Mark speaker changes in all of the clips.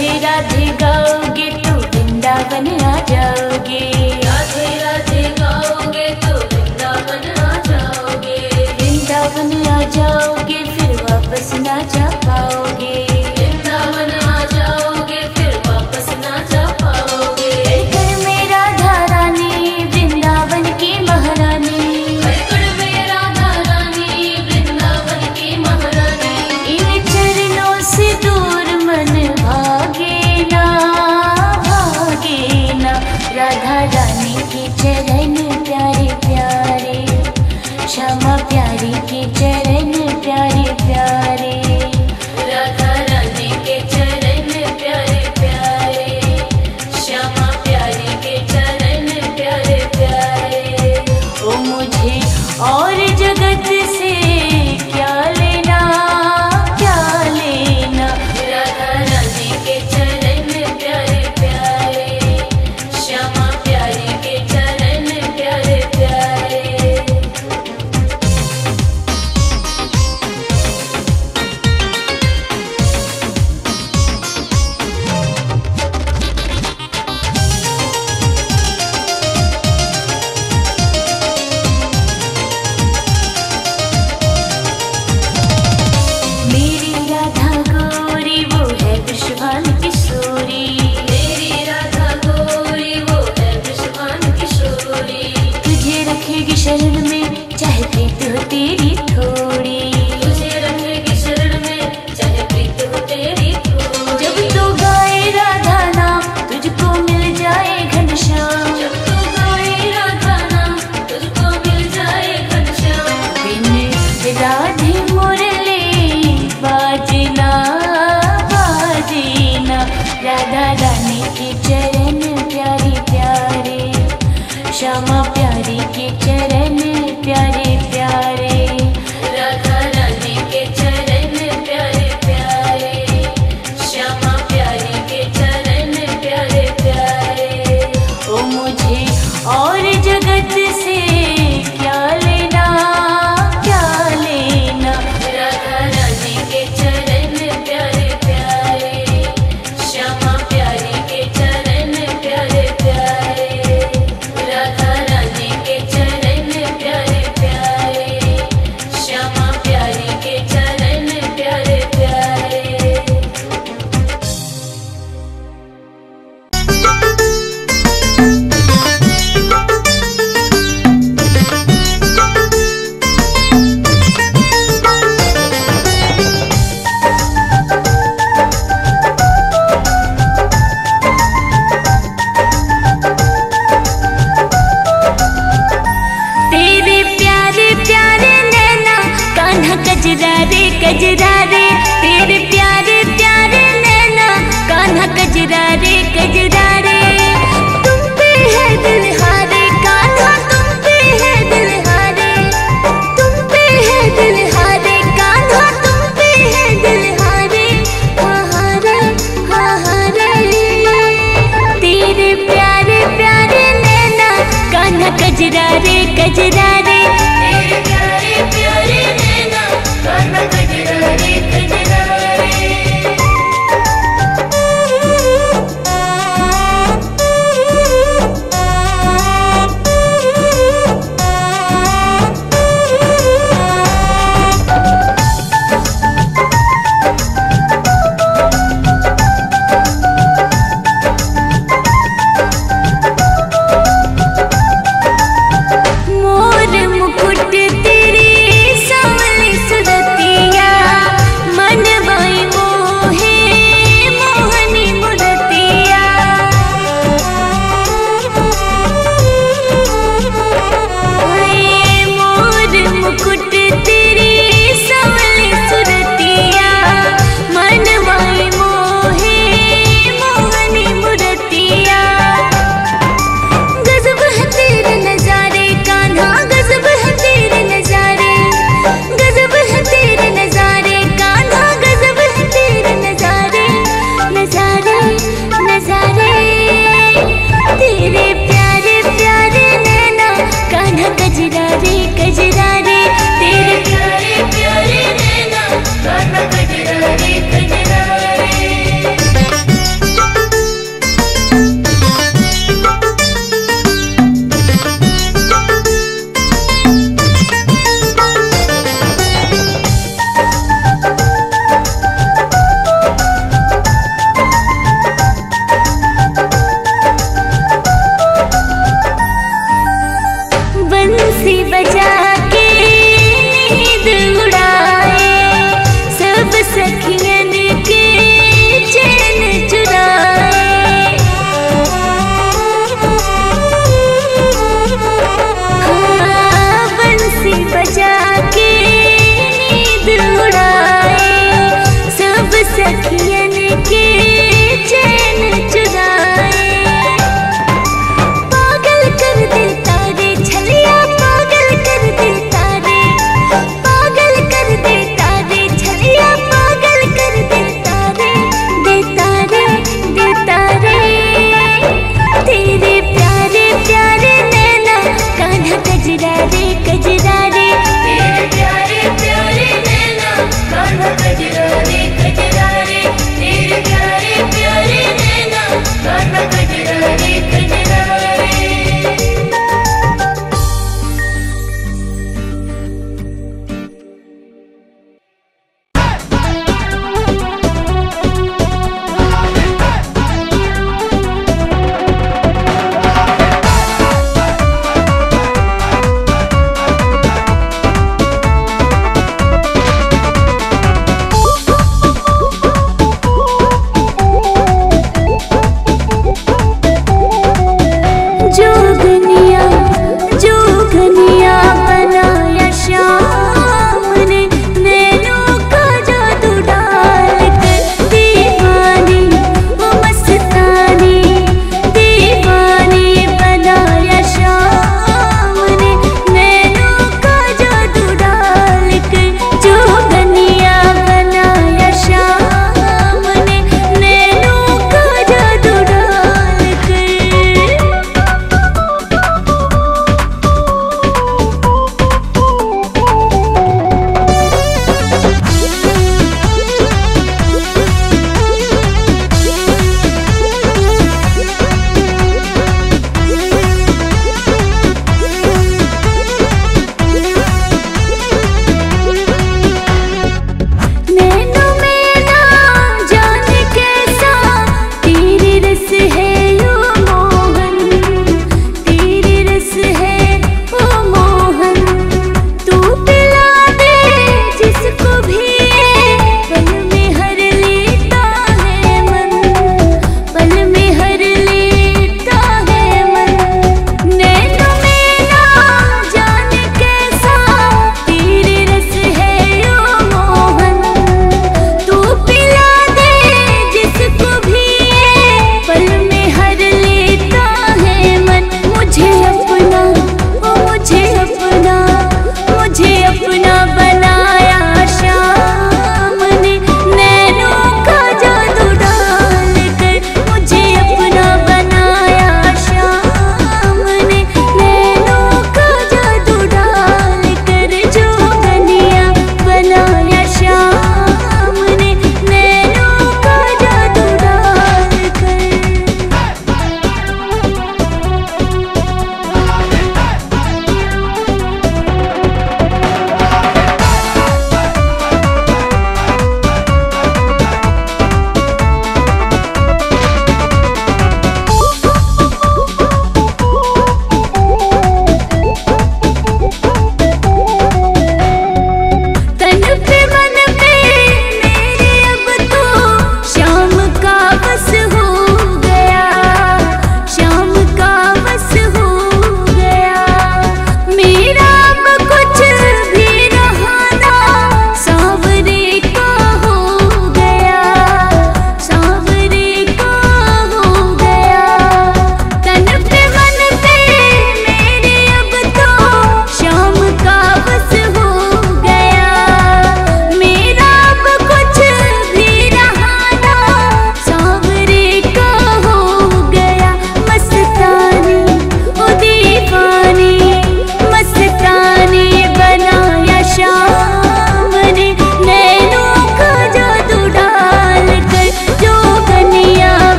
Speaker 1: राधे राधे गाओगे तो वृंदावन आ जाओगे। राधे राधे गाओगे तो वृंदावन आ जाओगे। वृंदावन आ जाओगे फिर वापस ना जा पाओगे।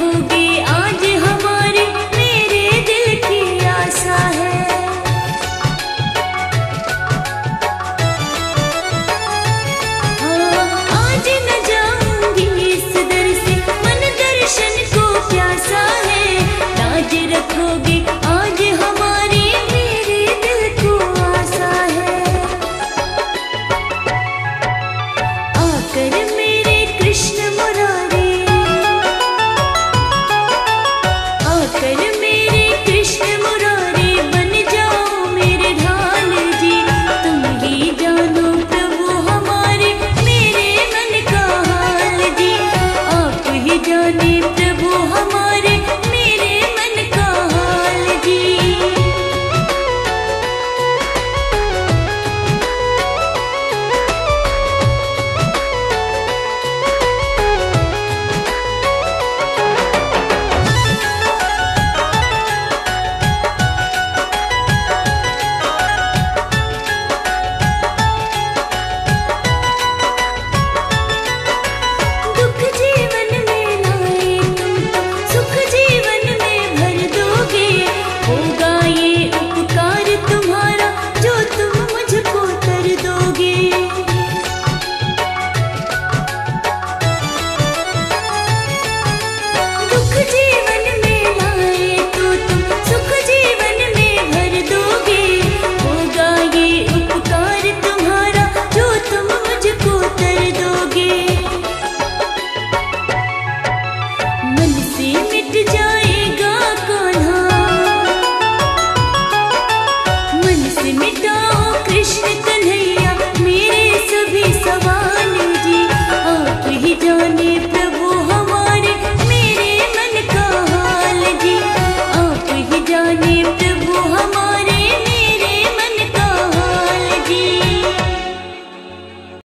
Speaker 1: होगी आज हम